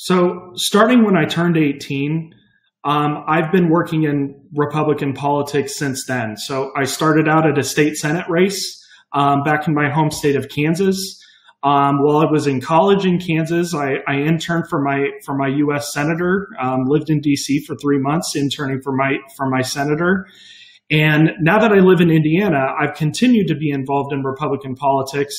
So, starting when I turned 18, um, I've been working in Republican politics since then. So, I started out at a state Senate race um, back in my home state of Kansas. Um, while I was in college in Kansas, I, I interned for my for my U.S. senator. Um, lived in D.C. for three months, interning for my for my senator. And now that I live in Indiana, I've continued to be involved in Republican politics.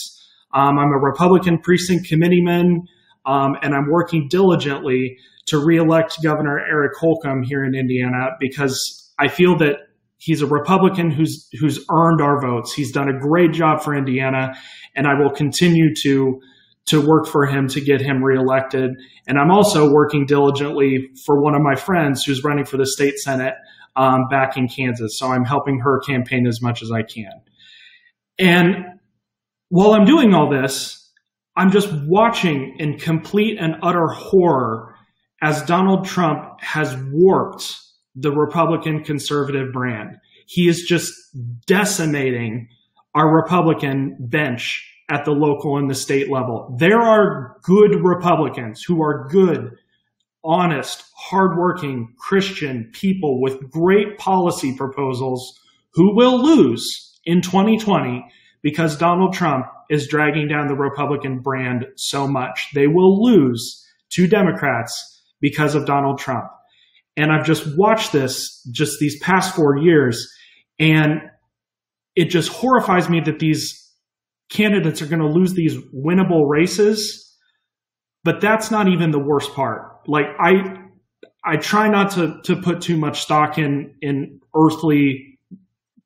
Um, I'm a Republican precinct committeeman um, and I'm working diligently to reelect Governor Eric Holcomb here in Indiana because I feel that he's a Republican who's who's earned our votes. He's done a great job for Indiana, and I will continue to to work for him to get him reelected. And I'm also working diligently for one of my friends who's running for the state senate um, back in Kansas. So I'm helping her campaign as much as I can. And while I'm doing all this, I'm just watching in complete and utter horror as Donald Trump has warped the Republican conservative brand. He is just decimating our Republican bench at the local and the state level. There are good Republicans who are good, honest, hardworking Christian people with great policy proposals who will lose in 2020 because Donald Trump is dragging down the Republican brand so much. They will lose to Democrats because of Donald Trump. And I've just watched this just these past four years, and it just horrifies me that these candidates are going to lose these winnable races. But that's not even the worst part. Like I I try not to to put too much stock in in earthly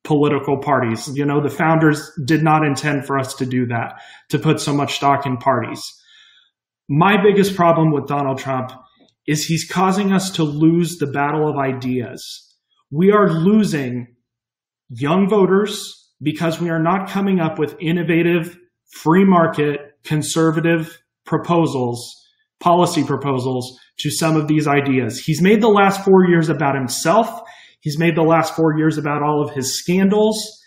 political parties. You know, the founders did not intend for us to do that, to put so much stock in parties. My biggest problem with Donald Trump is he's causing us to lose the battle of ideas. We are losing young voters because we are not coming up with innovative, free market, conservative proposals, policy proposals to some of these ideas. He's made the last four years about himself He's made the last four years about all of his scandals.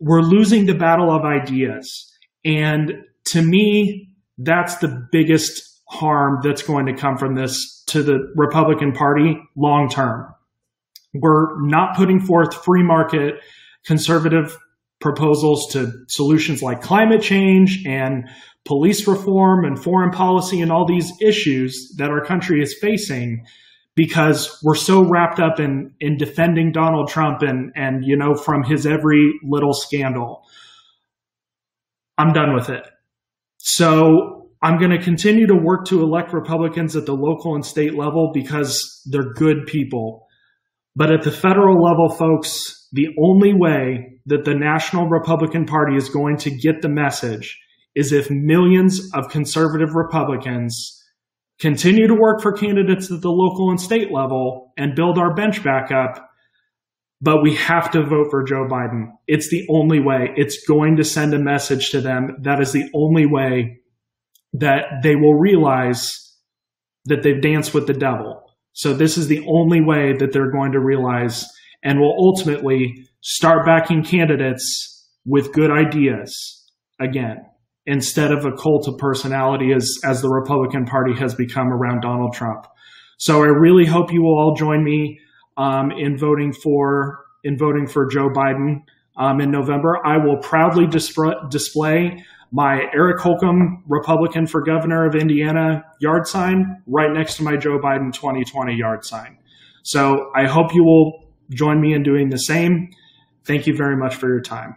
We're losing the battle of ideas. And to me, that's the biggest harm that's going to come from this to the Republican Party long term. We're not putting forth free market conservative proposals to solutions like climate change and police reform and foreign policy and all these issues that our country is facing because we're so wrapped up in in defending Donald Trump and and you know from his every little scandal. I'm done with it. So I'm going to continue to work to elect Republicans at the local and state level because they're good people. But at the federal level, folks, the only way that the National Republican Party is going to get the message is if millions of conservative Republicans continue to work for candidates at the local and state level and build our bench back up. But we have to vote for Joe Biden. It's the only way. It's going to send a message to them. That is the only way that they will realize that they've danced with the devil. So this is the only way that they're going to realize and will ultimately start backing candidates with good ideas again instead of a cult of personality as, as the Republican Party has become around Donald Trump. So I really hope you will all join me um, in voting for in voting for Joe Biden um, in November. I will proudly display my Eric Holcomb Republican for Governor of Indiana yard sign right next to my Joe Biden 2020 yard sign. So I hope you will join me in doing the same. Thank you very much for your time.